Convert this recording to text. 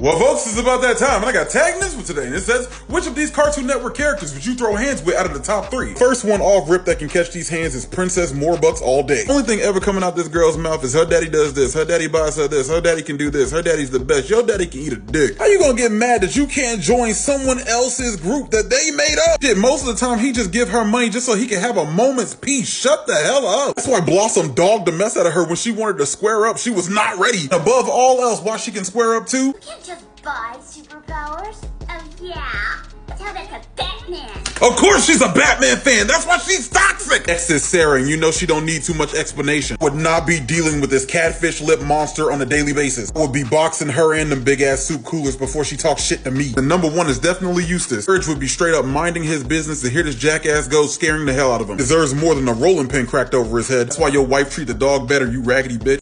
Well, folks, it's about that time, and I got tag news for today, and it says, which of these Cartoon Network characters would you throw hands with out of the top three? First one off rip that can catch these hands is Princess Morbucks all day. Only thing ever coming out this girl's mouth is her daddy does this, her daddy buys her this, her daddy can do this, her daddy's the best, your daddy can eat a dick. How you gonna get mad that you can't join someone else's group that they made up? Shit, most of the time he just give her money just so he can have a moment's peace. Shut the hell up. That's why Blossom dogged the mess out of her when she wanted to square up. She was not ready. Above all else, why she can square up too? Buy superpowers. Oh yeah. Tell that to Batman. Of course she's a Batman fan. That's why she's toxic. Next is Sarah, and you know she don't need too much explanation. Would not be dealing with this catfish lip monster on a daily basis. Would be boxing her and them big ass soup coolers before she talks shit to me. The number one is definitely Eustace. Courage would be straight up minding his business to hear this jackass go scaring the hell out of him. Deserves more than a rolling pin cracked over his head. That's why your wife treat the dog better, you raggedy bitch.